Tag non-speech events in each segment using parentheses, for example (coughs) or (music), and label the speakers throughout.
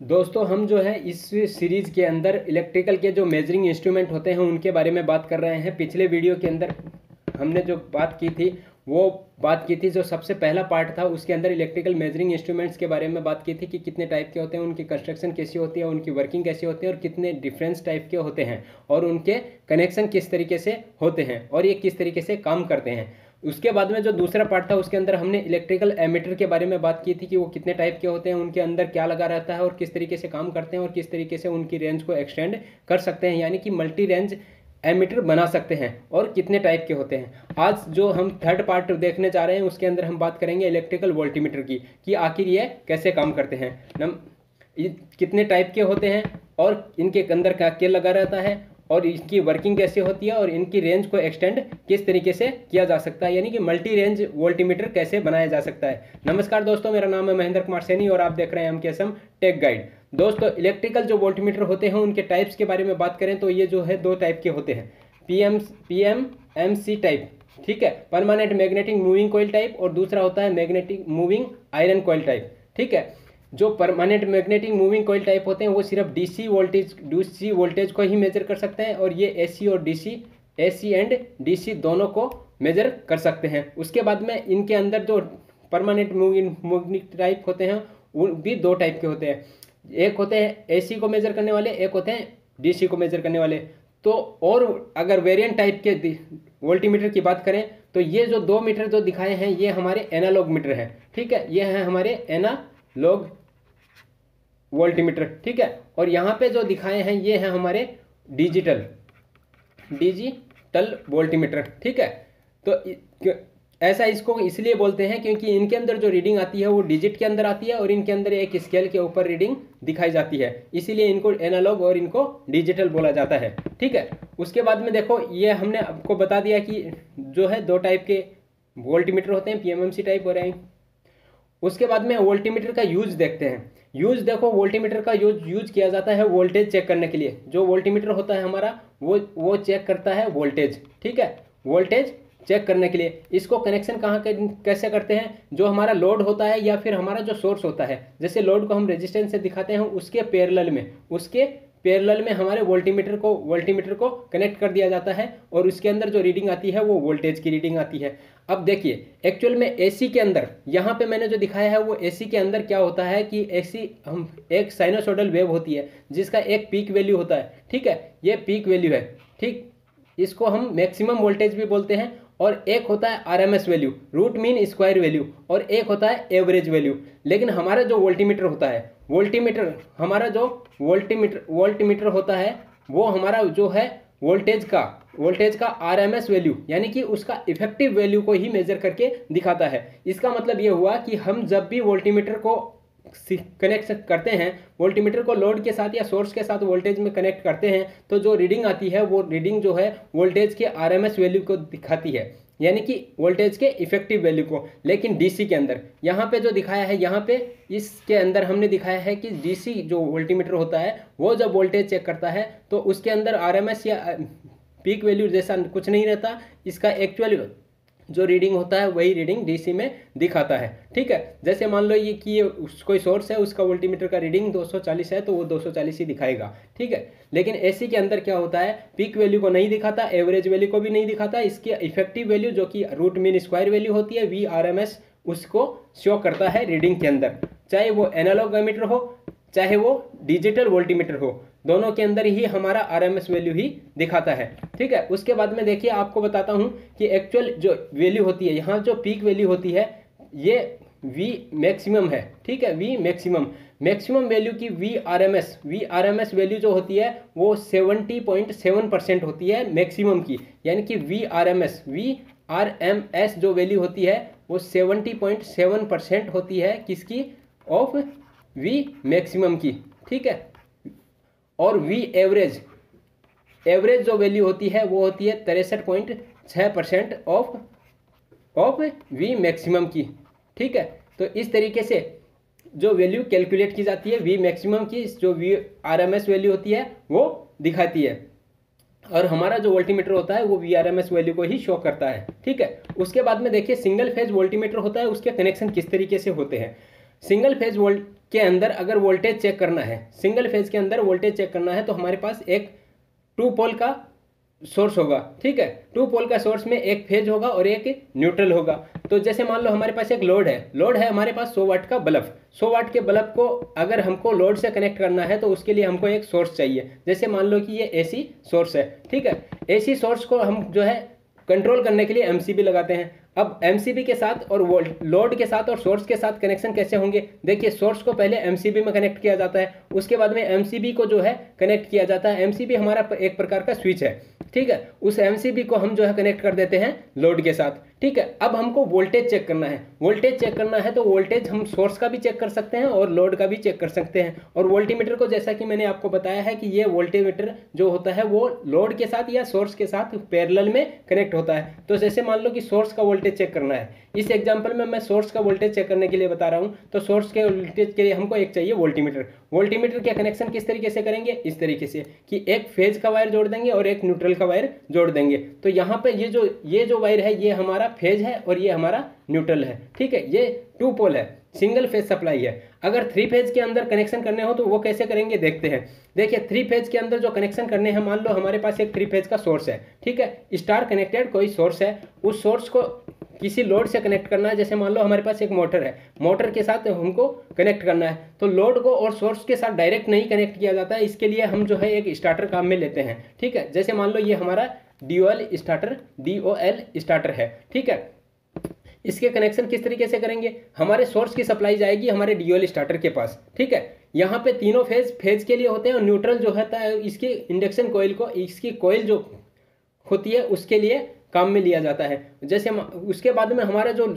Speaker 1: दोस्तों, हम जो है इस सीरीज़ के अंदर इलेक्ट्रिकल के जो मेजरिंग इंस्ट्रूमेंट होते हैं, उनके बारे में बात कर रहे हैं। पिछले वीडियो के अंदर हमने जो बात की थी, वो बात की थी जो सबसे पहला पार्ट था, उसके अंदर इलेक्ट्रिकल मेजरिंग इंस्ट्रूमेंट्स के बारे में बात की थी कि कितने टाइप के होते हैं, उनकी कंस्ट्रक्शन कैसी होती है, उनकी वर्किंग कैसी होती है और कितने डिफरेंस टाइप के होते हैं और उनके कनेक्शन किस तरीके से होते हैं और ये किस तरीके से काम करते हैं। उसके बाद में जो दूसरा पार्ट था, उसके अंदर हमने इलेक्ट्रिकल एमीटर के बारे में बात की थी कि वो कितने टाइप के होते हैं, उनके अंदर क्या लगा रहता है और किस तरीके से काम करते हैं और किस तरीके से उनकी रेंज को एक्सटेंड कर सकते हैं, यानी कि मल्टी रेंज एमीटर बना सकते हैं और कितने टाइप के होते हैं। आज जो हम थर्ड पार्ट देखने जा रहे हैं, उसके अंदर हम बात करेंगे इलेक्ट्रिकल वोल्टीमीटर की, कि आखिर ये कैसे काम करते हैं। नम कितने टाइप के होते हैं और इनके अंदर क्या क्या लगा रहता है और इसकी वर्किंग कैसे होती है और इनकी रेंज को एक्सटेंड किस तरीके से किया जा सकता है? यानी कि मल्टी रेंज वोल्टीमीटर कैसे बनाया जा सकता है? नमस्कार दोस्तों, मेरा नाम है महेंद्र कुमार सैनी और आप देख रहे हैं एम के टेक गाइड दोस्तों इलेक्ट्रिकल जो वोल्टीमीटर होते हैं, उनके टाइप्स के बारे में बात करें तो ये जो है दो टाइप के होते हैं। P M P M M C type ठीक है? Permanent magnetic moving coil type और दूसरा होता है magnetic moving iron coil type ठीक है? जो permanent magnetic moving coil type होते हैं, वो सिर्फ़ डीसी वोल्टेज डीसी वोल्टेज को ही मेजर कर सकते हैं और ये एसी और डीसी एसी एंड डीसी दोनों को मेजर कर सकते हैं। उसके बाद में इनके अंदर जो परमानेंट मूविंग मूविंग टाइप होते हैं, वो भी दो टाइप के होते हैं। एक होते हैं एसी को मेजर करने वाले, एक होते हैं डीसी को मेजर करने वाले। तो और अगर वेरिएंट टाइप के वोल्टीमीटर की बात करें तो ये जो दो मीटर जो दिखाए हैं, ये हमारे एनालॉग मीटर है। ठीक है, ये हैं हमारे एनालॉग वोल्टीमीटर, ठीक है? और यहाँ पे जो दिखाए हैं, ये हैं हमारे डिजिटल डिजिटल वोल्टीमीटर, ठीक है? तो ऐसा इसको इसलिए बोलते हैं क्योंकि इनके अंदर जो रीडिंग आती है, वो डिजिट के अंदर आती है और इनके अंदर एक स्केल के ऊपर रीडिंग दिखाई जाती है। इसीलिए इनको एनालॉग और इनको डिजिटल बोला जाता है, ठीक है? उसके बाद में देखो, ये हमने आपको बता दिया कि जो है दो टाइप के वोल्टीमीटर होते हैं, पीएमएमसी टाइप हो रहे हैं उसके बाद में वोल्टीमीटर का यूज़ देखते हैं। यूज़ देखो वोल्टीमीटर का यूज़ यूज़ किया जाता है वोल्टेज चेक करने के लिए। जो वोल्टीमीटर होता है हमारा, वो वो चेक करता है वोल्टेज ठीक है? वोल्टेज चेक करने के लिए। इसको कनेक्शन कहाँ कैसे करते हैं? जो हमारा लोड होता है या फिर हमारा जो सोर्स होता है। जैसे लोड को हम रेजिस्टेंस से दिखाते हैं उसके पेरल में, उसके पैरेलल में हमारे वोल्टीमीटर को वोल्टीमीटर को कनेक्ट कर दिया जाता है और उसके अंदर जो रीडिंग आती है वो वोल्टेज की रीडिंग आती है। अब देखिए एक्चुअल में एसी के अंदर, यहाँ पे मैंने जो दिखाया है वो एसी के अंदर क्या होता है कि एसी हम, एक साइनोसोडल वेव होती है, जिसका एक पीक वैल्यू होता है। ठीक है, ये पीक वैल्यू है। ठीक, इसको हम मैक्सिमम वोल्टेज भी बोलते हैं और एक होता है R M S value root mean square value और एक होता है एवरेज वैल्यू लेकिन हमारा जो वोल्टीमीटर होता है वोल्टीमीटर, हमारा जो वोल्टीमीटर वोल्टीमीटर होता है, वो हमारा जो है वोल्टेज का वोल्टेज का आर एम एस वैल्यू, यानी कि उसका इफ़ेक्टिव वैल्यू को ही मेजर करके दिखाता है। इसका मतलब ये हुआ कि हम जब भी वोल्टीमीटर को कनेक्ट करते हैं, वोल्टीमीटर को लोड के साथ या सोर्स के साथ वोल्टेज में कनेक्ट करते हैं तो जो रीडिंग आती है, वो रीडिंग जो है वोल्टेज के आरएमएस वैल्यू को दिखाती है। यानी कि वोल्टेज के इफ़ेक्टिव वैल्यू को, लेकिन डीसी के अंदर। यहाँ पे जो दिखाया है, यहाँ पे इसके अंदर हमने दिखाया है कि डीसी जो वोल्टीमीटर होता है, वो जब वोल्टेज चेक करता है तो उसके अंदर आरएमएस या पीक वैल्यू जैसा कुछ नहीं रहता। इसका एक्चुअल जो रीडिंग होता है, वही रीडिंग डीसी में दिखाता है। ठीक है? जैसे मान लो ये कि ये कोई सोर्स है, उसका वोल्टीमीटर का रीडिंग 240 है तो वो 240 ही दिखाएगा। ठीक है? लेकिन एसी के अंदर क्या होता है? पीक वैल्यू को नहीं दिखाता एवरेज वैल्यू को भी नहीं दिखाता। इसकी इफ़ेक्टिव वैल्यू जो कि रूट मीन स्क्वायर वैल्यू होती है वी आर एम एस उसको शो करता है रीडिंग के अंदर। चाहे वो एनालॉग मीटर हो, चाहे वो डिजिटल वोल्टीमीटर हो। दोनों के अंदर ही हमारा आर एम एस वैल्यू ही दिखाता है। ठीक है? उसके बाद में देखिए, आपको बताता हूँ कि एक्चुअल जो वैल्यू होती है, यहाँ जो पीक वैल्यू होती है, ये वी मैक्सिमम है। ठीक है? वी मैक्सिमम मैक्सिमम वैल्यू की V R M S V R M S value जो होती है, वो सेवेंटी पॉइंट सेवन परसेंट होती है मैक्सिमम की। यानी कि V R M S V R M S जो वैल्यू होती है, वो सेवेंटी पॉइंट सेवन परसेंट होती है किसकी? ऑफ़ वी मैक्सिमम की। ठीक है? और वी एवरेज एवरेज जो वैल्यू होती है, वो होती है तिरसठ पॉइंट छः percent of of V maximum की। ठीक है? तो इस तरीके से जो वैल्यू कैलकुलेट की जाती है वी मैक्सिमम की, जो V R M S value होती है, वो दिखाती है। और हमारा जो वोल्टीमीटर होता है, वो V R M S value को ही शो करता है। ठीक है? उसके बाद में देखिए सिंगल फ़ेज़ वोल्टीमीटर होता है, उसके कनेक्शन किस तरीके से होते हैं। सिंगल फ़ेज़ वोल्ट के अंदर अगर वोल्टेज चेक करना है सिंगल फ़ेज़ के अंदर वोल्टेज चेक करना है तो हमारे पास एक टू पोल का सोर्स होगा, ठीक है? टू पोल का सोर्स में एक फ़ेज़ होगा और एक न्यूट्रल होगा। तो जैसे मान लो हमारे पास एक लोड है लोड है हमारे पास सौ वाट का बल्ब। सौ वाट के बल्ब को अगर हमको लोड से कनेक्ट करना है तो उसके लिए हमको एक सोर्स चाहिए। जैसे मान लो कि ये एसी सोर्स है, ठीक है? एसी सोर्स को हम जो है कंट्रोल करने के लिए एमसीबी लगाते हैं। अब एमसीबी के साथ और लोड के साथ और सोर्स के साथ कनेक्शन कैसे होंगे? देखिए सोर्स को पहले एमसीबी में कनेक्ट किया जाता है, उसके बाद में एमसीबी को जो है कनेक्ट किया जाता है। एमसीबी हमारा एक प्रकार का स्विच है, ठीक है? उस एमसीबी को हम जो है कनेक्ट कर देते हैं लोड के साथ। ठीक है, अब हमको वोल्टेज चेक करना है। वोल्टेज चेक करना है तो वोल्टेज हम सोर्स का भी चेक कर सकते हैं और लोड का भी चेक कर सकते हैं। और वोल्टीमीटर को जैसा कि मैंने आपको बताया है कि ये वोल्टीमीटर जो होता है वो लोड के साथ या सोर्स के साथ पैरेलल में कनेक्ट होता है। तो जैसे मान लो कि सोर्स का वोल्टेज चेक करना है। इस एग्ज़ाम्पल में मैं सोर्स का वोल्टेज चेक करने के लिए बता रहा हूँ। तो सोर्स के वोल्टेज के लिए हमको एक चाहिए वोल्टीमीटर वोल्टीमीटर के कनेक्शन किस तरीके से करेंगे? इस तरीके से कि एक फ़ेज़ का वायर जोड़ देंगे और एक न्यूट्रल का वायर जोड़ देंगे। तो यहाँ पर ये जो ये जो वायर है, ये हमारा फ़ेज़ है और ये हमारा न्यूट्रल है। ठीक है, ये टू पोल है सिंगल फ़ेज़ सप्लाई है। अगर थ्री फ़ेज़ के अंदर कनेक्शन करने हो तो वो कैसे करेंगे, देखते हैं। देखिए थ्री फ़ेज़ के अंदर जो कनेक्शन करने हैं, मान लो हमारे पास एक थ्री फ़ेज़ का सोर्स है, ठीक है? स्टार कनेक्टेड कोई सोर्स है, उस सोर्स को किसी लोड से कनेक्ट करना है, जैसे मान लो हमारे पास एक मोटर है मोटर के साथ हमको कनेक्ट करना है तो लोड को और सोर्स के साथ डायरेक्ट नहीं कनेक्ट किया जाता है, इसके लिए हम जो है एक स्टार्टर काम में लेते हैं, ठीक है? जैसे मान लो ये हमारा D O L starter D O L starter है। ठीक है? इसके कनेक्शन किस तरीके से करेंगे? हमारे सोर्स की सप्लाई जाएगी हमारे डी ओ एल स्टार्टर के पास। ठीक है? यहाँ पे तीनों फ़ेज़ फ़ेज़ के लिए होते हैं और न्यूट्रल जो है इसके इंडक्शन कोयल को, इसकी कोयल जो होती है, उसके लिए काम में लिया जाता है। जैसे हम उसके बाद में हमारा जो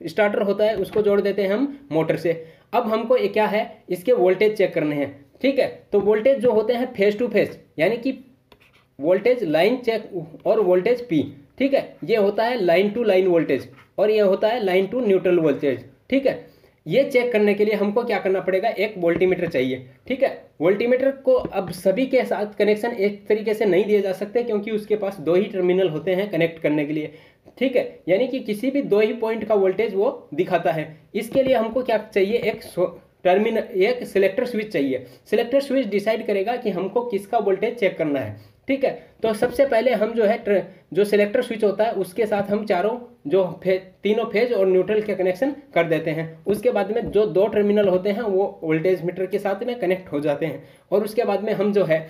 Speaker 1: स्टार्टर होता है, उसको जोड़ देते हैं हम मोटर से। अब हमको क्या है? इसके वोल्टेज चेक करने हैं। ठीक है? तो वोल्टेज जो होते हैं फेस टू फेस यानी कि वोल्टेज लाइन चेक और वोल्टेज पी ठीक है? ये होता है लाइन टू लाइन वोल्टेज और ये होता है लाइन टू न्यूट्रल वोल्टेज ठीक है? ये चेक करने के लिए हमको क्या करना पड़ेगा? एक वोल्टीमीटर चाहिए, ठीक है? वोल्टीमीटर को अब सभी के साथ कनेक्शन एक तरीके से नहीं दिए जा सकते क्योंकि उसके पास दो ही टर्मिनल होते हैं कनेक्ट करने के लिए, ठीक है? यानी कि किसी भी दो ही पॉइंट का वोल्टेज वो दिखाता है। इसके लिए हमको क्या चाहिए? एक टर्मिनल एक सिलेक्टर स्विच चाहिए। सिलेक्टर स्विच डिसाइड करेगा कि हमको किसका वोल्टेज चेक करना है। ठीक है? तो सबसे पहले हम जो है जो सिलेक्टर स्विच होता है उसके साथ हम चारों जो फे, तीनों फ़ेज़ और न्यूट्रल के कनेक्शन कर देते हैं। उसके बाद में जो दो टर्मिनल होते हैं वो वोल्टेज मीटर के साथ में कनेक्ट हो जाते हैं। और उसके बाद में हम जो है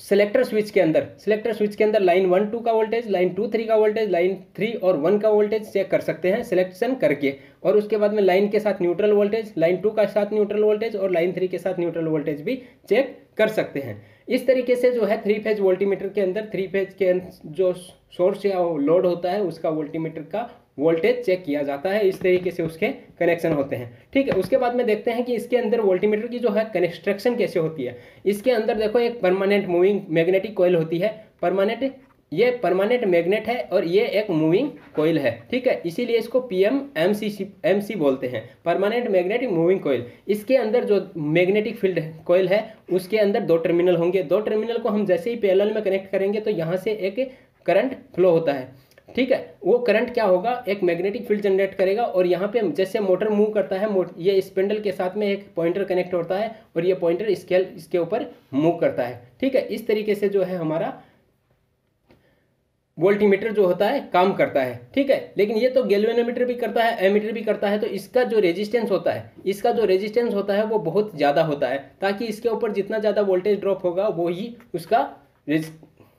Speaker 1: सिलेक्टर स्विच के अंदर सिलेक्टर स्विच के अंदर लाइन वन टू का वोल्टेज लाइन टू थ्री का वोल्टेज लाइन थ्री और वन का वोल्टेज चेक कर सकते हैं सिलेक्शन करके। और उसके बाद में लाइन के साथ न्यूट्रल वोल्टेज लाइन टू का साथ न्यूट्रल वोल्टेज और लाइन थ्री के साथ न्यूट्रल वोल्टेज भी चेक कर सकते हैं। इस तरीके से जो है थ्री फ़ेज़ वोल्टीमीटर के अंदर थ्री फ़ेज़ के जो सोर्स या लोड होता है, उसका वोल्टीमीटर का वोल्टेज चेक किया जाता है। इस तरीके से उसके कनेक्शन होते हैं। ठीक है, उसके बाद में देखते हैं कि इसके अंदर वोल्टीमीटर की जो है कंस्ट्रक्शन कैसे होती है। इसके अंदर देखो एक परमानेंट मूविंग मैग्नेटिक कोयल होती है। परमानेंट ये परमानेंट मैग्नेट है और ये एक मूविंग कोयल है, ठीक है? इसीलिए इसको P M M C M C बोलते हैं। परमानेंट मैग्नेटिक मूविंग कोयल इसके अंदर जो मैग्नेटिक फ़ील्ड कोयल है, उसके अंदर दो टर्मिनल होंगे। दो टर्मिनल को हम जैसे ही पैरेलल में कनेक्ट करेंगे तो यहाँ से एक करंट फ्लो होता है, ठीक है? वो करंट क्या होगा? एक मैग्नेटिक फ़ील्ड जनरेट करेगा और यहाँ पे जैसे मोटर मूव करता है ये स्पेंडल के साथ में एक पॉइंटर कनेक्ट होता है और ये पॉइंटर स्केल इसके ऊपर मूव करता है, ठीक है? इस तरीके से जो है हमारा वोल्टीमीटर जो होता है, काम करता है, ठीक है? लेकिन ये तो गैल्वेनोमीटर भी करता है, एमीटर भी करता है तो इसका जो रेजिस्टेंस होता है, इसका जो रेजिस्टेंस होता है, वो बहुत ज़्यादा होता है, ताकि इसके ऊपर जितना ज़्यादा वोल्टेज ड्रॉप होगा, वो ही उसका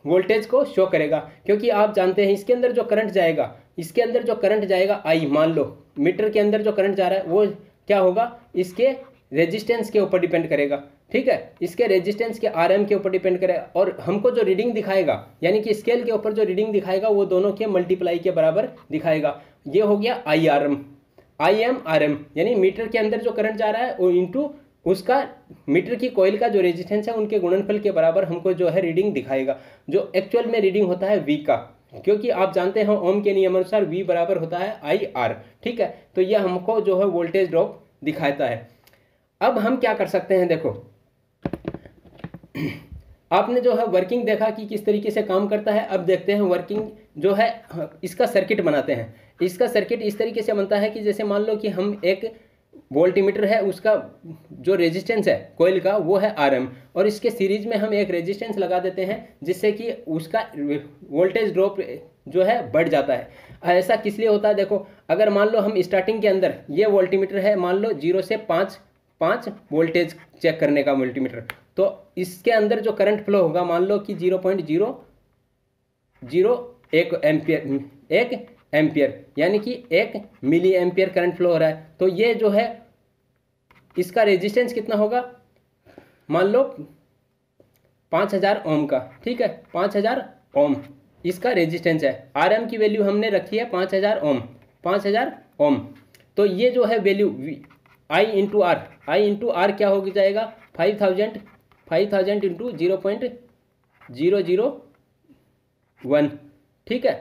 Speaker 1: वोल्टेज को शो करेगा। क्योंकि आप जानते हैं, इसके अंदर जो करंट जाएगा, इसके अंदर जो करंट जाएगा आई मान लो, मीटर के अंदर जो करंट जा रहा है, वो क्या होगा? इसके रेजिस्टेंस के ऊपर डिपेंड करेगा। ठीक है? इसके रेजिस्टेंस के आरएम के ऊपर डिपेंड करेगा और हमको जो रीडिंग दिखाएगा, यानी कि स्केल के ऊपर जो रीडिंग दिखाएगा, वो दोनों के मल्टीप्लाई के बराबर दिखाएगा। ये हो गया I R M I M R M यानी मीटर के अंदर जो करंट जा रहा है, वो इंटू उसका मीटर की कोयल का जो रेजिस्टेंस है, उनके गुणनफल के बराबर हमको जो है रीडिंग दिखाएगा। जो एक्चुअल में रीडिंग होता है वी का, क्योंकि आप जानते हैं ओम के नियम अनुसार वी बराबर होता है आई आर ठीक है? तो यह हमको जो है वोल्टेज ड्रॉप दिखाता है। अब हम क्या कर सकते हैं, देखो (clears throat) आपने जो है वर्किंग देखा कि किस तरीके से काम करता है, अब देखते हैं वर्किंग जो है, इसका सर्किट बनाते हैं। इसका सर्किट इस तरीके से बनता है कि जैसे मान लो कि हम एक वोल्टीमीटर है, उसका जो रेजिस्टेंस है कोयल का, वो है आरएम और इसके सीरीज़ में हम एक रेजिस्टेंस लगा देते हैं, जिससे कि उसका वोल्टेज ड्रॉप जो है बढ़ जाता है। ऐसा किस लिए होता है? देखो, अगर मान लो हम स्टार्टिंग के अंदर ये वोल्टीमीटर है, मान लो ज़ीरो से पाँच पाँच वोल्टेज चेक करने का वोल्टीमीटर तो इसके अंदर जो करंट फ्लो होगा, मान लो कि ज़ीरो पॉइंट ज़ीरो ज़ीरो एक एम्पियर एक एम्पियर यानी कि एक मिली एम्पियर करंट फ्लो हो रहा है। तो ये जो है, इसका रेजिस्टेंस कितना होगा? मान लो पाँच हज़ार ओम का, ठीक है? पाँच हज़ार ओम इसका रेजिस्टेंस है। आर एम की वैल्यू हमने रखी है पाँच हज़ार ओम पाँच हज़ार ओम तो ये जो है value I into R I into R क्या हो जाएगा? Five thousand five thousand into zero point zero zero one ठीक है?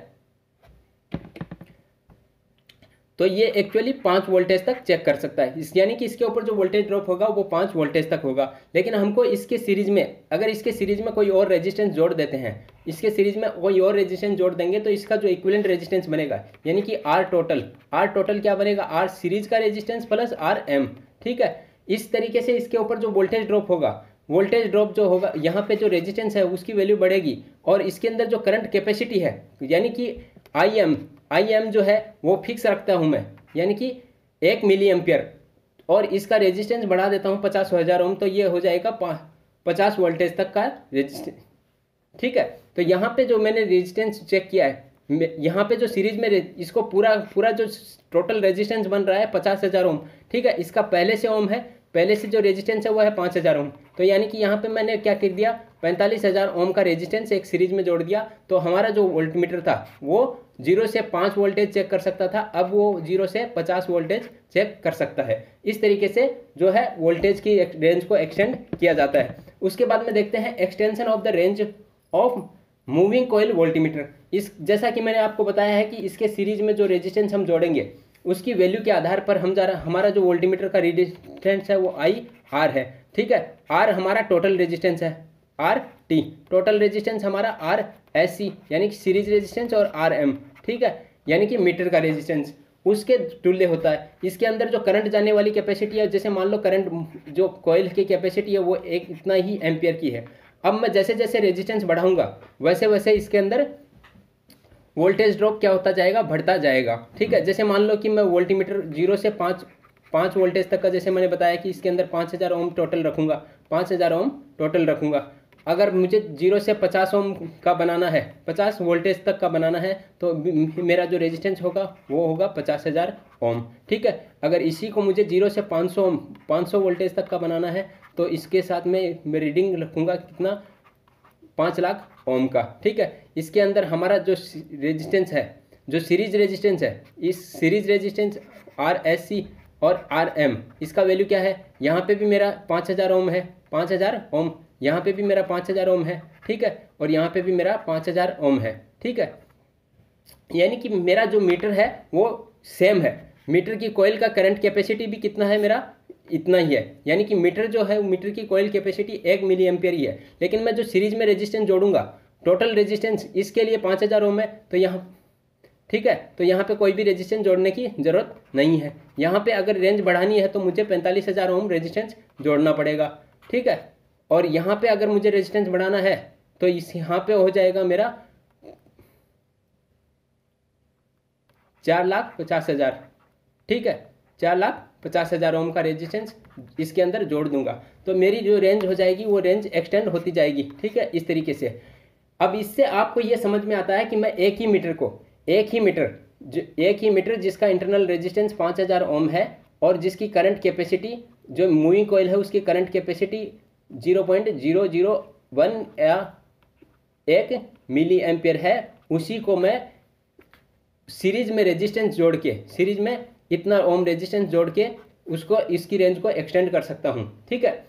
Speaker 1: तो ये एक्चुअली पाँच वोल्टेज तक चेक कर सकता है। इस यानी कि इसके ऊपर जो वोल्टेज ड्रॉप होगा, वो पाँच वोल्टेज तक होगा। लेकिन हमको इसके सीरीज़ में, अगर इसके सीरीज़ में कोई और रेजिस्टेंस जोड़ देते हैं, इसके सीरीज़ में कोई और रेजिस्टेंस जोड़ देंगे तो इसका जो इक्विलेंट रेजिस्टेंस बनेगा, यानी कि आर टोटल आर टोटल क्या बनेगा? आर सीरीज़ का रेजिस्टेंस प्लस आर एम ठीक है? इस तरीके से इसके ऊपर जो वोल्टेज ड्रॉप होगा वोल्टेज ड्रॉप जो होगा, यहाँ पे जो रेजिस्टेंस है, उसकी वैल्यू बढ़ेगी और इसके अंदर जो करंट कैपेसिटी है, यानी कि आई एम आई एम जो है, वो फिक्स रखता हूँ मैं, यानी कि एक मिली एम्पियर और इसका रेजिस्टेंस बढ़ा देता हूँ पचास हज़ार ओम तो ये हो जाएगा पचास वोल्टेज तक का रेजिस्टेंस ठीक है? तो यहाँ पे जो मैंने रेजिस्टेंस चेक किया है यहाँ पे जो सीरीज़ में इसको पूरा पूरा जो टोटल रेजिस्टेंस बन रहा है पचास हज़ार ओम ठीक है? इसका पहले से ओम है पहले से जो रेजिस्टेंस है वो है पाँच हज़ार ओम। तो यानी कि यहाँ पे मैंने क्या कर दिया? पैंतालीस हज़ार ओम का रेजिस्टेंस एक सीरीज़ में जोड़ दिया। तो हमारा जो वोल्टमीटर था, वो ज़ीरो से पाँच वोल्टेज चेक कर सकता था। अब वो ज़ीरो से पचास वोल्टेज चेक कर सकता है। इस तरीके से जो है वोल्टेज की रेंज को एक्सटेंड किया जाता है। उसके बाद में देखते हैं extension of the range of moving coil voltmeter इस, जैसा कि मैंने आपको बताया है कि इसके सीरीज़ में जो रेजिस्टेंस हम जोड़ेंगे उसकी वैल्यू के आधार पर हम जा रहा, हमारा जो वोल्टीमीटर का रेजिस्टेंस है वो आई आर है, ठीक है? आर हमारा टोटल रेजिस्टेंस है आर टी टोटल रेजिस्टेंस हमारा आर एस सी यानी कि सीरीज़ रेजिस्टेंस और आर एम ठीक है? यानी कि मीटर का रेजिस्टेंस उसके तुल्य होता है। इसके अंदर जो करंट जाने वाली कैपेसिटी है, जैसे मान लो करंट जो कोयल की कैपेसिटी है, वो एक इतना ही एम्पियर की है। अब मैं जैसे जैसे रेजिस्टेंस बढ़ाऊँगा वैसे वैसे इसके अंदर वोल्टेज ड्रॉप क्या होता जाएगा? बढ़ता जाएगा। ठीक है? जैसे मान लो कि मैं वोल्टीमीटर ज़ीरो से पाँच पाँच वोल्टेज तक का जैसे मैंने बताया कि इसके अंदर पाँच हज़ार ओम टोटल रखूँगा। पाँच हज़ार ओम टोटल रखूँगा। अगर मुझे ज़ीरो से पचास ओम का बनाना है पचास वोल्टेज तक का बनाना है तो मेरा जो रेजिस्टेंस होगा वो होगा पचास हज़ार ओम। ठीक है? अगर इसी को मुझे ज़ीरो से पाँच सौ ओम पाँच सौ वोल्टेज तक का बनाना है तो इसके साथ में मैं रीडिंग रखूँगा कितना? पाँच लाख ओम का। ठीक है? इसके अंदर हमारा जो रेजिस्टेंस है, जो सीरीज़ रेजिस्टेंस है, इस series resistance R S C और आर एम इसका वैल्यू क्या है? यहाँ पे भी मेरा पाँच हज़ार ओम है, पाँच हज़ार ओम यहाँ पे भी मेरा पाँच हज़ार ओम है, ठीक है? और यहाँ पे भी मेरा पाँच हज़ार ओम है, ठीक है? यानी कि मेरा जो मीटर है, वो सेम है। मीटर की कोयल का करंट कैपेसिटी भी कितना है मेरा? इतना ही है। यानी कि मीटर जो है मीटर की कोयल कैपेसिटी एक मिली एम्पियर ही है। लेकिन मैं जो सीरीज़ में रेजिस्टेंस जोड़ूँगा टोटल रेजिस्टेंस इसके लिए पाँच हज़ार ओम है तो यहाँ, ठीक है? तो यहाँ पे कोई भी रेजिस्टेंस जोड़ने की ज़रूरत नहीं है। यहाँ पे अगर रेंज बढ़ानी है तो मुझे पैंतालीस हज़ार ओम रेजिस्टेंस जोड़ना पड़ेगा, ठीक है? और यहाँ पे अगर मुझे रेजिस्टेंस बढ़ाना है तो इस यहाँ पे हो जाएगा मेरा चार लाख पचास हज़ार, ठीक है? चार लाख पचास हज़ार ओम का रेजिस्टेंस इसके अंदर जोड़ दूँगा। तो मेरी जो रेंज हो जाएगी वो रेंज एक्सटेंड होती जाएगी, ठीक है? इस तरीके से। अब इससे आपको ये समझ में आता है कि मैं एक ही मीटर को, एक ही मीटर एक ही मीटर जिसका इंटरनल रेजिस्टेंस पाँच हज़ार ओम है और जिसकी करंट कैपेसिटी जो मूविंग कोयल है उसकी current capacity zero point zero zero one या एक मिली एम्पियर है, उसी को मैं सीरीज़ में रेजिस्टेंस जोड़ के सीरीज़ में इतना ओम रेजिस्टेंस जोड़ के उसको, इसकी रेंज को एक्सटेंड कर सकता हूँ, ठीक है?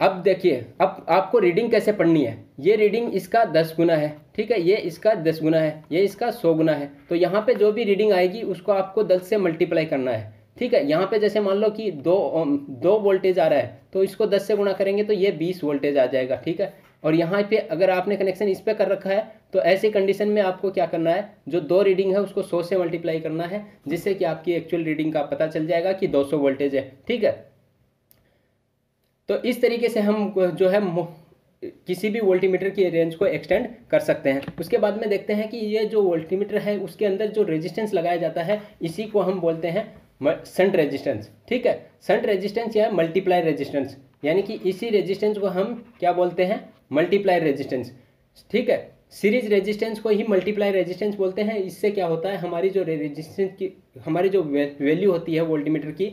Speaker 1: अब देखिए, अब आपको रीडिंग कैसे पढ़नी है? ये रीडिंग इसका दस गुना है, ठीक है? ये इसका दस गुना है, ये इसका सौ गुना है। तो यहाँ पे जो भी रीडिंग आएगी, उसको आपको दस से मल्टीप्लाई करना है, ठीक है? यहाँ पे जैसे मान लो कि दो दो वोल्टेज आ रहा है तो इसको दस से गुना करेंगे तो ये बीस वोल्टेज आ जाएगा, ठीक है? और यहाँ पे अगर आपने कनेक्शन इस पर कर रखा है तो ऐसी कंडीशन में आपको क्या करना है? जो दो रीडिंग है, उसको सौ से मल्टीप्लाई करना है, जिससे कि आपकी एक्चुअल रीडिंग का पता चल जाएगा कि 200 वोल्टेज है, ठीक है? तो इस तरीके से हम जो है किसी भी वोल्टीमीटर की रेंज को एक्सटेंड कर सकते हैं। उसके बाद में देखते हैं कि ये जो वोल्टीमीटर है, उसके अंदर जो रेजिस्टेंस लगाया जाता है, इसी को हम बोलते हैं संट रेजिस्टेंस ठीक है? संट रेजिस्टेंस या मल्टीप्लाई रेजिस्टेंस यानी कि इसी रेजिस्टेंस को हम क्या बोलते हैं? मल्टीप्लाई रेजिस्टेंस ठीक है? सीरीज़ रेजिस्टेंस को ही मल्टीप्लाई रेजिस्टेंस बोलते हैं। इससे क्या होता है? हमारी जो रेजिस्टेंस की हमारी जो वैल्यू होती है वोल्टीमीटर की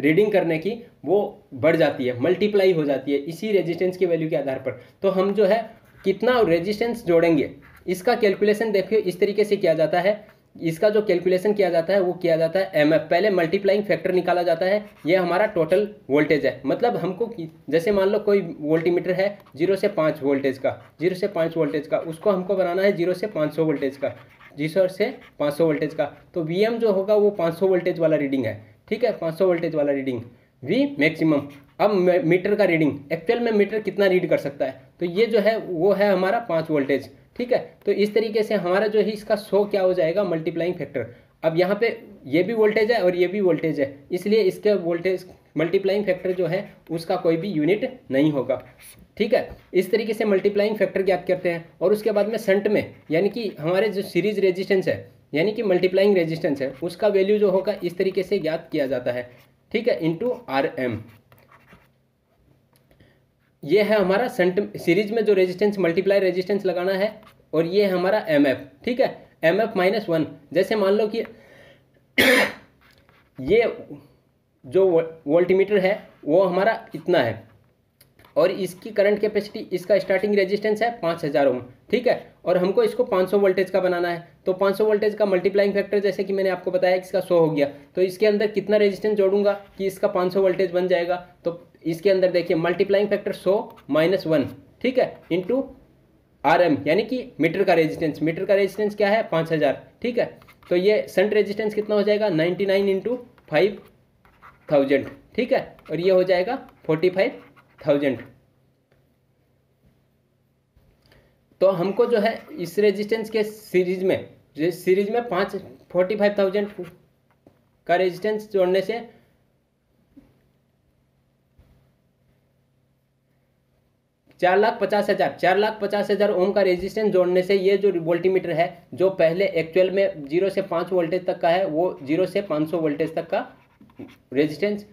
Speaker 1: रीडिंग करने की वो बढ़ जाती है मल्टीप्लाई हो जाती है इसी रेजिस्टेंस की वैल्यू के आधार पर। तो हम जो है, कितना रेजिस्टेंस जोड़ेंगे, इसका कैलकुलेशन देखिए, इस तरीके से किया जाता है। इसका जो कैलकुलेशन किया जाता है, वो किया जाता है एम एफ़ पहले मल्टीप्लाइंग फैक्टर निकाला जाता है, ये हमारा टोटल वोल्टेज है। मतलब हमको जैसे मान लो कोई वोल्टीमीटर है ज़ीरो से पाँच वोल्टेज का ज़ीरो से पाँच वोल्टेज का, उसको हमको बनाना है ज़ीरो से पाँच सौ वोल्टेज का ज़ीरो से पाँच सौ वोल्टेज का। तो वी एम जो होगा, वो पाँच सौ वोल्टेज वाला रीडिंग है। ठीक है 500 वोल्टेज वाला रीडिंग वी मैक्सिमम अब मीटर का रीडिंग एक्चुअल में मीटर कितना रीड कर सकता है? तो ये जो है, वो है हमारा पाँच वोल्टेज ठीक है? तो इस तरीके से हमारा जो है, इसका सो क्या हो जाएगा? मल्टीप्लाइंग फैक्टर अब यहाँ पे ये भी वोल्टेज है और ये भी वोल्टेज है, इसलिए इसके वोल्टेज मल्टीप्लाइंग फैक्टर जो है, उसका कोई भी यूनिट नहीं होगा, ठीक है? इस तरीके से मल्टीप्लाइंग फैक्टर ज्ञात करते हैं। और उसके बाद में संट में, यानी कि हमारे जो सीरीज़ रेजिस्टेंस है यानी कि मल्टीप्लाइंग रेजिस्टेंस है, उसका वैल्यू जो होगा इस तरीके से ज्ञात किया जाता है। ठीक है? इंटू आर एम ये है हमारा सेंट सीरीज़ में जो रेजिस्टेंस मल्टीप्लाई रेजिस्टेंस लगाना है, और ये है हमारा एम एफ़ ठीक है? एम एफ़ माइनस वन जैसे मान लो कि (coughs) ये जो वोल्टीमीटर है, वो हमारा इतना है। और इसकी करंट कैपेसिटी इसका स्टार्टिंग रेजिस्टेंस है पाँच हज़ार ओम ठीक है? और हमको इसको 500 वोल्टेज का बनाना है। तो 500 वोल्टेज का मल्टीप्लाइंग फैक्टर जैसे कि मैंने आपको बताया कि इसका सौ हो गया। तो इसके अंदर कितना रेजिस्टेंस जोड़ूँगा कि इसका 500 वोल्टेज बन जाएगा? तो इसके अंदर देखिए मल्टीप्लाइंग फैक्टर सौ माइनस वन ठीक है? इंटू आर एम यानी कि मीटर का रेजिस्टेंस मीटर का रेजिस्टेंस क्या है? पाँच हज़ार, ठीक है? तो ये संट रेजिस्टेंस कितना हो जाएगा? Ninety nine into five thousand ठीक है? और ये हो जाएगा फोर्टी फाइव थाउज़ेंड। तो हमको जो है इस रेजिस्टेंस के सीरीज़ में सीरीज़ में पाँच फोर्टी फाइव थाउज़ेंड का रेजिस्टेंस जोड़ने से चार लाख पचास हज़ार, चार लाख पचास हज़ार ओम का रेजिस्टेंस जोड़ने से ये जो वोल्टीमीटर है, जो पहले एक्चुअल में ज़ीरो से पाँच वोल्टेज तक का है, वो ज़ीरो से पाँच सौ वोल्टेज तक का रेजिस्टेंस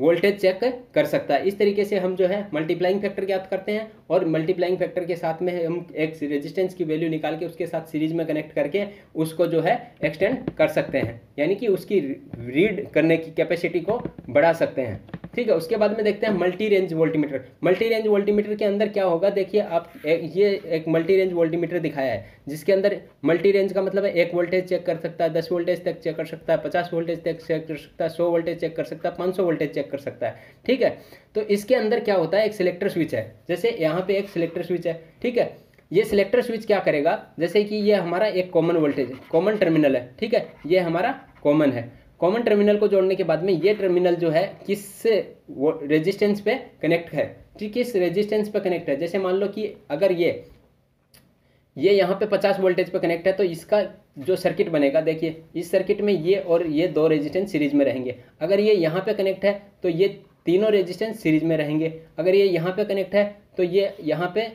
Speaker 1: वोल्टेज चेक कर सकता है। इस तरीके से हम जो है मल्टीप्लाइंग फैक्टर ज्ञात करते हैं और मल्टीप्लाइंग फैक्टर के साथ में हम एक रेजिस्टेंस की वैल्यू निकाल के उसके साथ सीरीज़ में कनेक्ट करके उसको जो है एक्सटेंड कर सकते हैं। यानी कि उसकी रीड करने की कैपेसिटी को बढ़ा सकते हैं। ठीक है उसके बाद में देखते हैं multi range voltmeter multi range voltmeter के अंदर क्या होगा? देखिए आप एक, ये एक मल्टी रेंज वोल्टीमीटर दिखाया है जिसके अंदर मल्टी रेंज का मतलब है एक वोल्टेज चेक कर सकता है दस वोल्टेज तक चेक कर सकता है पचास वोल्टेज तक चेक कर सकता है सौ वोल्टेज चेक कर सकता है पाँच सौ वोल्टेज चेक कर सकता है ठीक है? तो इसके अंदर क्या होता है? एक सिलेक्टर स्विच है। जैसे यहाँ पे एक सिलेक्टर स्विच है ठीक है? ये सिलेक्टर स्विच क्या करेगा? जैसे कि ये हमारा एक कॉमन वोल्टेज कॉमन टर्मिनल है ठीक है? ये हमारा कॉमन है। कॉमन टर्मिनल को जोड़ने के बाद में ये टर्मिनल जो है, किस रेजिस्टेंस पे कनेक्ट है। ठीक किस रेजिस्टेंस पे कनेक्ट है। जैसे मान लो कि अगर ये ये यहाँ पे 50 वोल्टेज पे कनेक्ट है तो इसका जो सर्किट बनेगा, देखिए, इस सर्किट में ये और ये दो रेजिस्टेंस सीरीज़ में रहेंगे। अगर ये यहाँ पे कनेक्ट है तो ये तीनों रेजिस्टेंस सीरीज़ में रहेंगे। अगर ये यहाँ पे कनेक्ट है तो ये यहाँ पे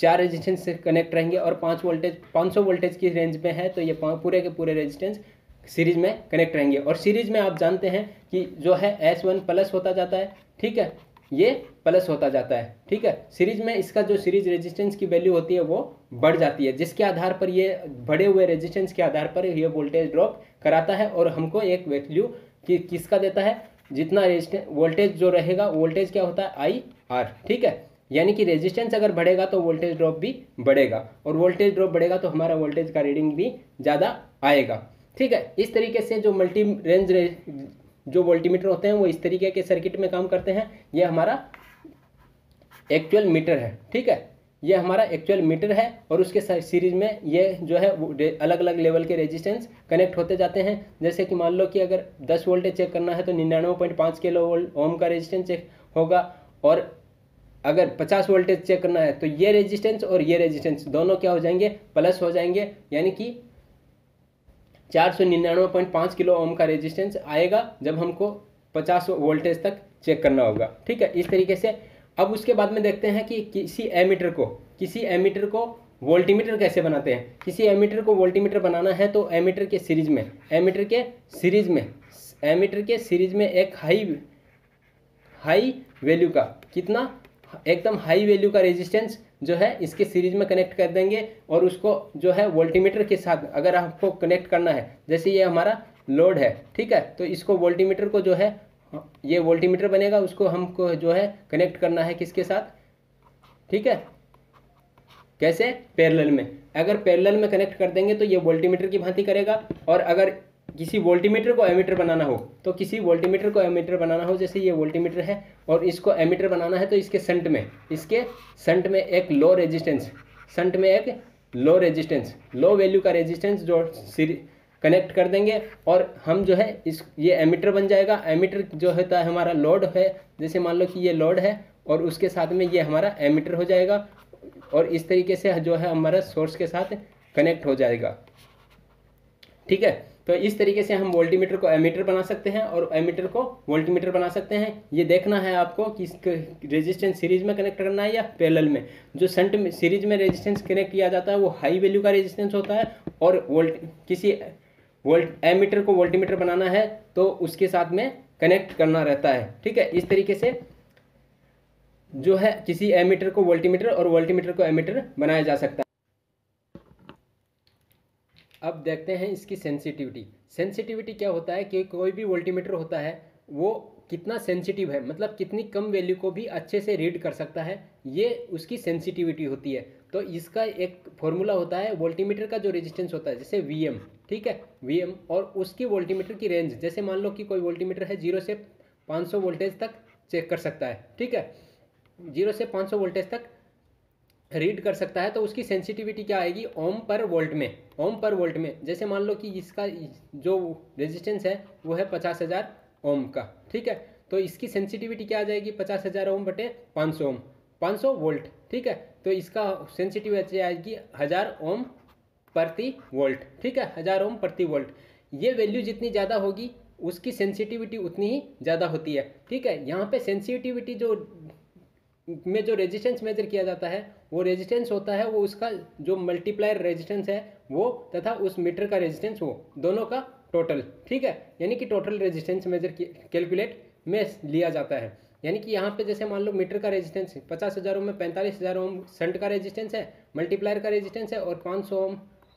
Speaker 1: चार रेजिस्टेंस कनेक्ट रहेंगे और पाँच वोल्टेज पाँच सौ वोल्टेज की रेंज में है तो ये पूरे के पूरे रेजिस्टेंस सीरीज़ में कनेक्ट रहेंगे। और सीरीज़ में आप जानते हैं कि जो है एस वन प्लस होता जाता है, ठीक है? ये प्लस होता जाता है, ठीक है? सीरीज़ में इसका जो सीरीज़ रेजिस्टेंस की वैल्यू होती है, वो बढ़ जाती है। जिसके आधार पर ये बढ़े हुए रेजिस्टेंस के आधार पर ये वोल्टेज ड्रॉप कराता है और हमको एक वैल्यू कि किसका देता है? जितना वोल्टेज जो रहेगा वोल्टेज क्या होता है? आई आर ठीक है? यानी कि रेजिस्टेंस अगर बढ़ेगा तो वोल्टेज ड्रॉप भी बढ़ेगा। और वोल्टेज ड्रॉप बढ़ेगा तो हमारा वोल्टेज का रीडिंग भी ज़्यादा आएगा। ठीक है, इस तरीके से जो मल्टी रेंज जो वोल्टीमीटर होते हैं, वो इस तरीके के सर्किट में काम करते हैं। ये हमारा एक्चुअल मीटर है, ठीक है? ये हमारा एक्चुअल मीटर है और उसके सीरीज़ में ये जो है अलग अलग लेवल के रेजिस्टेंस कनेक्ट होते जाते हैं। जैसे कि मान लो कि अगर 10 वोल्टेज चेक करना है तो निन्यानवे पॉइंट पाँच किलो वोल्ट, ओम का रेजिस्टेंस चेक होगा और अगर 50 वोल्टेज चेक करना है तो ये रेजिस्टेंस और ये रेजिस्टेंस दोनों क्या हो जाएँगे? प्लस हो जाएँगे, यानी कि चार सौ निन्यानवे पॉइंट पाँच किलो ओम का रेजिस्टेंस आएगा जब हमको पचास वोल्टेज तक चेक करना होगा। ठीक है? इस तरीके से अब उसके बाद में देखते हैं कि किसी एमीटर को, किसी एमीटर को वोल्टीमीटर कैसे बनाते हैं? किसी एमीटर को वोल्टीमीटर बनाना है तो एमीटर के सीरीज़ में एमीटर के सीरीज़ में एमीटर के सीरीज़ में एक हाई हाई वैल्यू का कितना? एकदम हाई वैल्यू का रेजिस्टेंस जो है इसके सीरीज़ में कनेक्ट कर देंगे और उसको जो है वोल्टीमीटर के साथ अगर आपको कनेक्ट करना है, जैसे ये हमारा लोड है, ठीक है? तो इसको वोल्टीमीटर को जो है, ये वोल्टीमीटर बनेगा, उसको हमको जो है कनेक्ट करना है किसके साथ? ठीक है? कैसे? पैरेलल में। अगर पैरेलल में कनेक्ट कर देंगे तो ये वोल्टीमीटर की भांति करेगा और अगर किसी वोल्टीमीटर को एमीटर बनाना हो तो किसी वोल्टीमीटर को एमीटर बनाना हो, जैसे ये वोल्टीमीटर है, और इसको एमीटर बनाना है तो इसके संट में, इसके संट में एक लो रेजिस्टेंस संट में एक लो रेजिस्टेंस लो वैल्यू का रेजिस्टेंस जो कनेक्ट कर देंगे, और हम जो है इस, ये एमीटर बन जाएगा। एमीटर जो होता है, हमारा लोड है, जैसे मान लो कि ये लोड है, और उसके साथ में ये हमारा एमीटर हो जाएगा, और इस तरीके से जो है हमारा सोर्स के साथ कनेक्ट हो जाएगा। ठीक है? तो इस तरीके से हम वोल्टीमीटर को एमीटर बना सकते हैं और एमीटर को वोल्टीमीटर बना सकते हैं। ये देखना है आपको कि रेजिस्टेंस सीरीज़ में कनेक्ट करना है या पैरेलल में। जो संट में सीरीज़ में रेजिस्टेंस कनेक्ट किया जाता है, वो हाई वैल्यू का रेजिस्टेंस होता है और वोल्ट किसी वोल्ट एमीटर को वोल्टीमीटर बनाना है तो उसके साथ में कनेक्ट करना रहता है। ठीक है? इस तरीके से जो है, किसी एमीटर को वोल्टीमीटर और वोल्टीमीटर को एमीटर बनाया जा सकता है। अब देखते हैं इसकी सेंसिटिविटी सेंसिटिविटी क्या होता है कि कोई भी वोल्टीमीटर होता है, वो कितना सेंसिटिव है मतलब कितनी कम वैल्यू को भी अच्छे से रीड कर सकता है, ये उसकी सेंसिटिविटी होती है। तो इसका एक फॉर्मूला होता है वोल्टीमीटर का जो रेजिस्टेंस होता है, जैसे वीएम ठीक है? VM और उसकी वोल्टीमीटर की रेंज जैसे मान लो कि कोई वोल्टीमीटर है ज़ीरो से पाँच वोल्टेज तक चेक कर सकता है, ठीक है? ज़ीरो से पाँच वोल्टेज तक रीड कर सकता है तो उसकी सेंसिटिविटी क्या आएगी? ओम पर वोल्ट में। ओम पर वोल्ट में। जैसे मान लो कि इसका, जो रेजिस्टेंस है, वो है पचास हज़ार ओम का, ठीक है? तो इसकी सेंसिटिविटी क्या आ जाएगी? पचास हज़ार ओम बटे पाँच सौ ओम पाँच सौ वोल्ट ठीक है? तो इसका सेंसिटिविटी आएगी? हज़ार ओम प्रति वोल्ट ठीक है? हज़ार ओम प्रति वोल्ट ये वैल्यू जितनी ज़्यादा होगी, उसकी सेंसिटिविटी उतनी ही ज़्यादा होती है, ठीक है? यहाँ पे सेंसिटिविटी जो, में जो रेजिस्टेंस मेजर किया जाता है वो रेजिस्टेंस होता है, वो उसका जो मल्टीप्लायर रेजिस्टेंस है, वो तथा उस मीटर का रेजिस्टेंस वो दोनों का टोटल ठीक है? यानी कि टोटल रेजिस्टेंस मेजर कैलकुलेट में लिया जाता है। यानी कि यहाँ पे जैसे मान लो मीटर का रेजिस्टेंस पचास हज़ार ओम में पैंतालीस हज़ार ओम संट का रेजिस्टेंस है मल्टीप्लायर का रेजिस्टेंस है, और पाँच सौ ओम,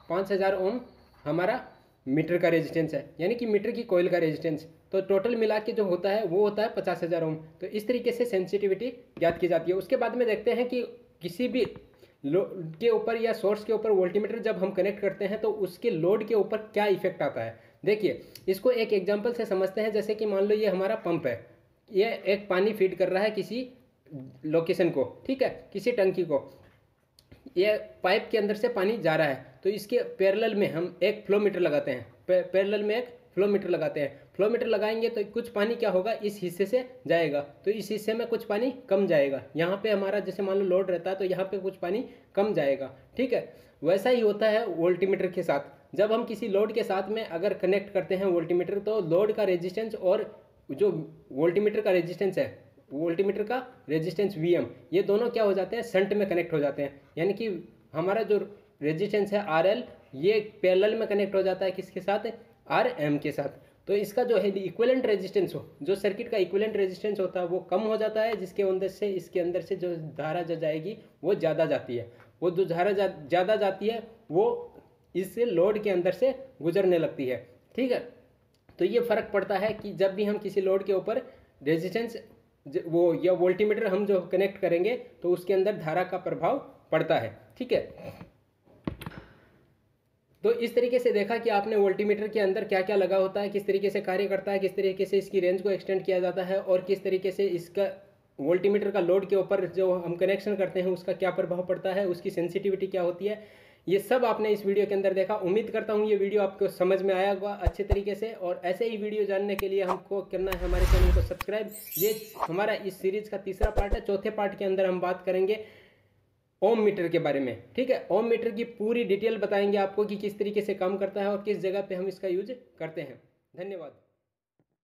Speaker 1: पाँच हज़ार ओम हमारा मीटर का रेजिस्टेंस है। यानी कि मीटर की कोयल का रेजिस्टेंस तो टोटल मिला के जो होता है, वो होता है पचास हज़ार ओम। तो इस तरीके से सेंसिटिविटी ज्ञात की जाती है। उसके बाद में देखते हैं कि किसी भी लोड के ऊपर या सोर्स के ऊपर वोल्टीमीटर जब हम कनेक्ट करते हैं तो उसके लोड के ऊपर क्या इफ़ेक्ट आता है? देखिए, इसको एक एग्ज़ाम्पल से समझते हैं, जैसे कि मान लो ये हमारा पंप है। ये एक पानी फ़ीड कर रहा है किसी लोकेशन को, ठीक है? किसी टंकी को। ये पाइप के अंदर से पानी जा रहा है तो इसके पैरेलल में हम एक फ्लो मीटर लगाते हैं। पैरेलल में एक फ्लो मीटर लगाते हैं। फ्लो मीटर लगाएँगे तो कुछ पानी क्या होगा? इस हिस्से से जाएगा। तो इस हिस्से में कुछ पानी कम जाएगा। यहाँ पे हमारा जैसे मान लो लोड रहता है तो यहाँ पे कुछ पानी कम जाएगा। ठीक है? वैसा ही होता है वोल्टीमीटर के साथ। जब हम किसी लोड के साथ में अगर कनेक्ट करते हैं वोल्टीमीटर तो लोड का रेजिस्टेंस और जो वोल्टीमीटर का रेजिस्टेंस है, वोल्टीमीटर का रेजिस्टेंस वी ये दोनों क्या हो जाते हैं? संट में कनेक्ट हो जाते हैं। यानी कि हमारा जो रेजिस्टेंस है RL ये पैरेलल में कनेक्ट हो जाता है किसके साथ? आर एम के साथ। तो इसका जो है इक्वलेंट रेजिस्टेंस हो जो सर्किट का इक्वलेंट रेजिस्टेंस होता है वो कम हो जाता है जिसके अंदर से इसके अंदर से जो धारा जो जाएगी वो ज़्यादा जाती है। वो जो धारा ज़्यादा जा, जाती है वो इस लोड के अंदर से गुजरने लगती है। ठीक है? तो ये फ़र्क पड़ता है कि जब भी हम किसी लोड के ऊपर रेजिस्टेंस वो या वोल्टीमीटर हम जो कनेक्ट करेंगे तो उसके अंदर धारा का प्रभाव पड़ता है। ठीक है? तो इस तरीके से देखा कि आपने वोल्टीमीटर के अंदर क्या क्या लगा होता है, किस तरीके से कार्य करता है, किस तरीके से इसकी रेंज को एक्सटेंड किया जाता है और किस तरीके से इसका वोल्टीमीटर का लोड के ऊपर जो हम कनेक्शन करते हैं, उसका क्या प्रभाव पड़ता है, उसकी सेंसिटिविटी क्या होती है, ये सब आपने इस वीडियो के अंदर देखा। उम्मीद करता हूँ ये वीडियो आपको समझ में आया होगा अच्छे तरीके से और ऐसे ही वीडियो जानने के लिए हमको करना है हमारे चैनल को सब्सक्राइब ये हमारा इस सीरीज़ का तीसरा पार्ट है, चौथे पार्ट के अंदर हम बात करेंगे। ओम मीटर के बारे में, ठीक है? ओम मीटर की पूरी डिटेल बताएँगे आपको कि किस तरीके से काम करता है और किस जगह पे हम इसका यूज़ करते हैं। धन्यवाद।